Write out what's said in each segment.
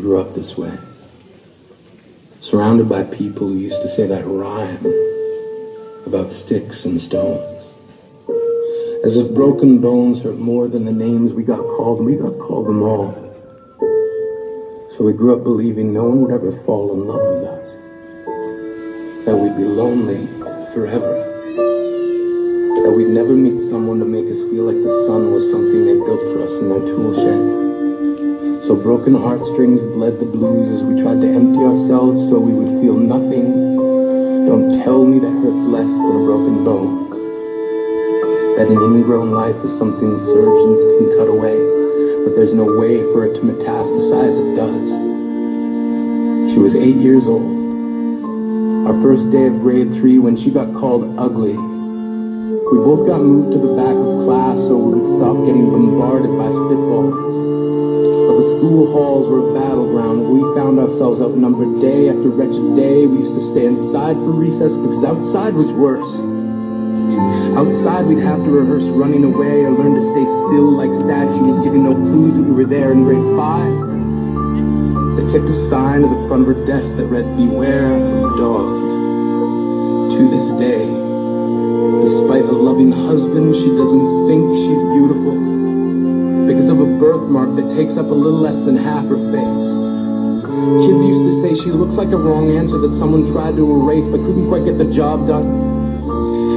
grew up this way. Surrounded by people who used to say that rhyme about sticks and stones. As if broken bones hurt more than the names we got called, and we got called them all. So we grew up believing no one would ever fall in love with us. That we'd be lonely forever. That we'd never meet someone to make us feel like the sun was something they built for us in their tool shed. So broken heartstrings bled the blues as we tried to empty ourselves so we would feel nothing. Don't tell me that hurts less than a broken bone. That an ingrown life is something surgeons can cut away but there's no way for it to metastasize. It does. She was eight years old. Our first day of grade three when she got called ugly. We both got moved to the back of class so we would stop getting bombarded by spitballs. The school halls were a battleground. We found ourselves outnumbered day after wretched day. We used to stay inside for recess because outside was worse. Outside, we'd have to rehearse running away or learn to stay still like statues, giving no clues that we were there in grade five. They taped a sign to the front of her desk that read, Beware of the dog. To this day, despite a loving husband, she doesn't think she's beautiful birthmark that takes up a little less than half her face. Kids used to say she looks like a wrong answer that someone tried to erase but couldn't quite get the job done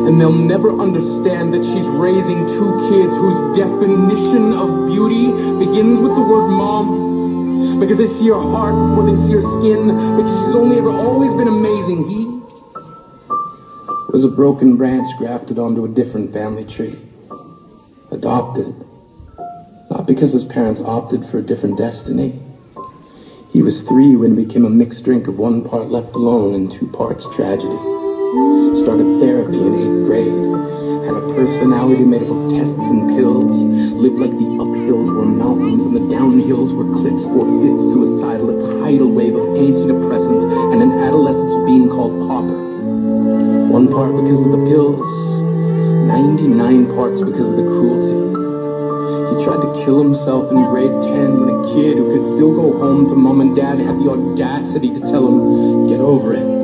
and they'll never understand that she's raising two kids whose definition of beauty begins with the word mom. Because they see her heart before they see her skin, because she's only ever always been amazing. He was a broken branch grafted onto a different family tree. Adopted. Not because his parents opted for a different destiny. He was three when it became a mixed drink of one part left alone and two parts tragedy. Started therapy in eighth grade. Had a personality made up of tests and pills. Lived like the uphills were mountains and the downhills were cliffs. For fifth suicidal, a tidal wave of antidepressants and an adolescence being called popper. One part because of the pills, 99 parts because of the cruelty. Tried to kill himself in grade 10 when a kid who could still go home to mom and dad had the audacity to tell him, get over it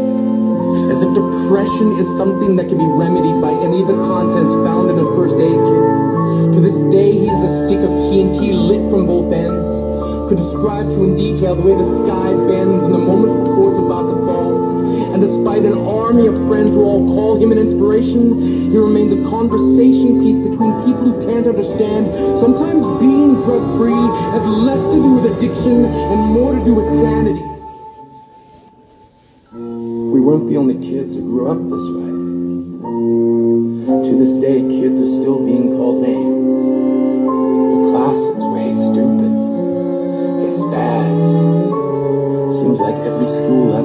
as if depression is something that can be remedied by any of the contents found in a first aid kit. To this day, he is a stick of TNT lit from both ends. Could describe to in detail the way the sky bends in the moments And despite an army of friends who all call him an inspiration, he remains a conversation piece between people who can't understand. Sometimes being drug-free has less to do with addiction and more to do with sanity. We weren't the only kids who grew up this way. To this day, kids are still being called names.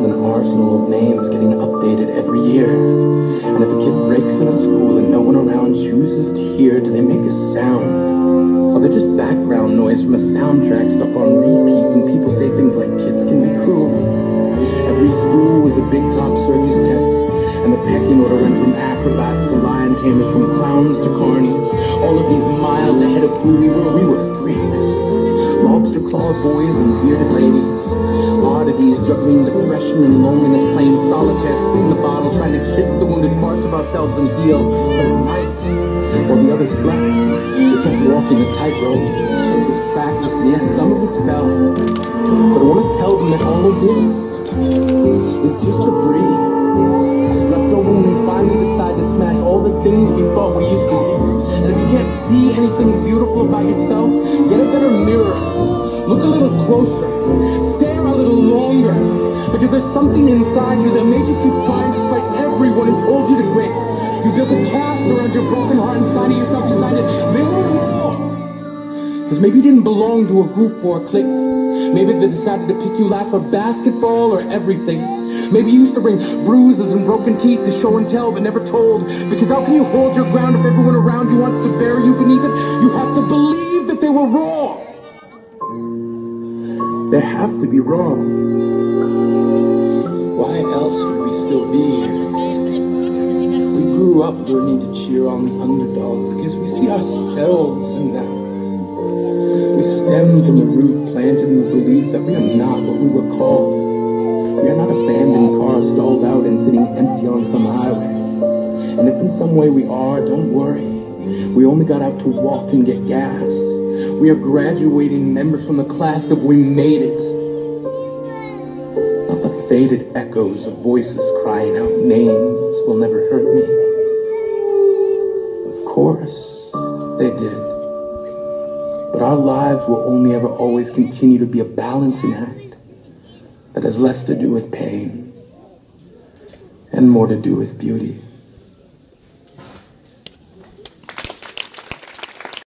An arsenal of names getting updated every year. And if a kid breaks in a school and no one around chooses to hear, do they make a sound? Or they're just background noise from a soundtrack stuck on repeat when people say things like kids can be cruel. Every school was a big top circus tent, and the pecking order went from acrobats to lion tamers, from clowns to carnies. All of these miles ahead of who we were, we were freaks. Lobster claw boys and bearded ladies. Oddities juggling depression and loneliness, playing solitaire, spin the bottle, trying to kiss the wounded parts of ourselves and heal. But while the others slept, we kept walking the tightrope. It was practice, and yes, some of us fell. But I want to tell them that all of this is just debris. Left closer. Stare a little longer. Because there's something inside you that made you keep trying despite everyone who told you to quit. You built a cast around your broken heart inside of yourself. You signed it. They were wrong. Because maybe you didn't belong to a group or a clique. Maybe they decided to pick you last for basketball or everything. Maybe you used to bring bruises and broken teeth to show and tell, but never told. Because how can you hold your ground if everyone around you wants to bury you beneath it? You have to believe that they were wrong. Have to be wrong. Why else would we still be here? We grew up learning to cheer on the underdog because we see ourselves in them. We stem from the root planted in the belief that we are not what we were called. We are not abandoned cars stalled out and sitting empty on some highway. And if in some way we are, don't worry. We only got out to walk and get gas. We are graduating members from the class of We Made It. Not the faded echoes of voices crying out names will never hurt me. Of course, they did. But our lives will only ever always continue to be a balancing act that has less to do with pain and more to do with beauty.